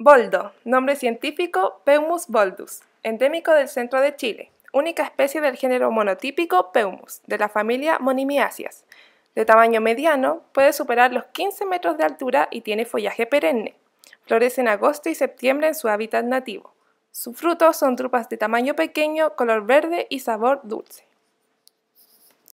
Boldo, nombre científico Peumus boldus, endémico del centro de Chile, única especie del género monotípico Peumus, de la familia Monimiaceae. De tamaño mediano, puede superar los 15 metros de altura y tiene follaje perenne. Florece en agosto y septiembre en su hábitat nativo. Sus frutos son drupas de tamaño pequeño, color verde y sabor dulce.